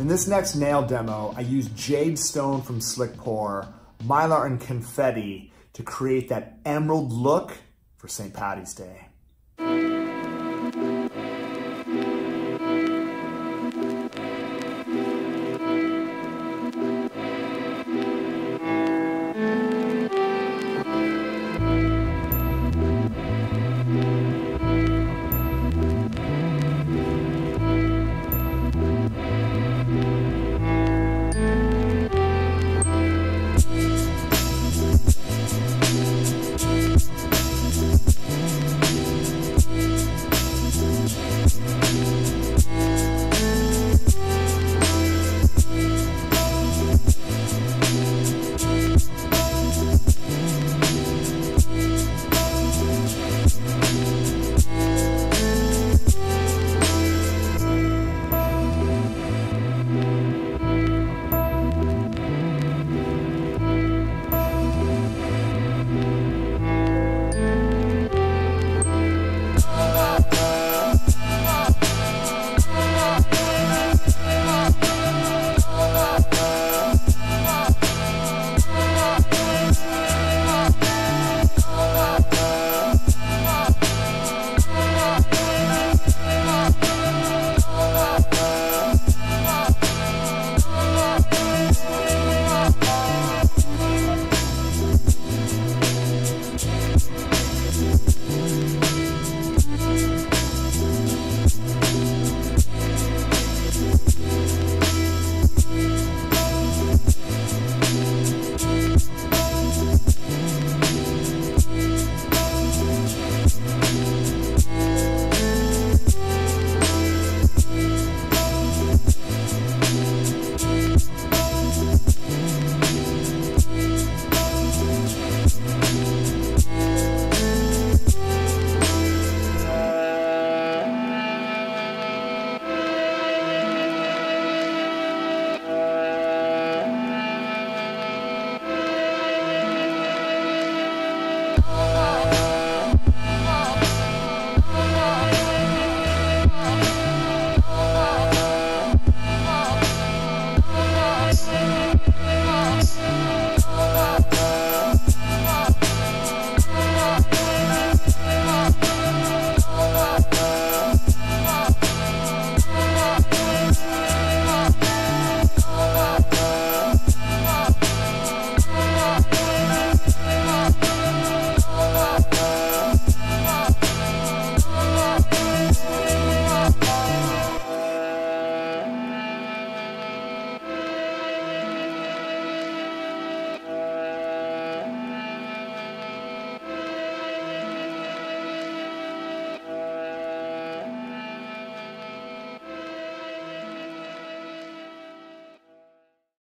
In this next nail demo, I used Jade Stone from Slick Pour, Mylar and Confetti to create that emerald look for St. Patty's Day.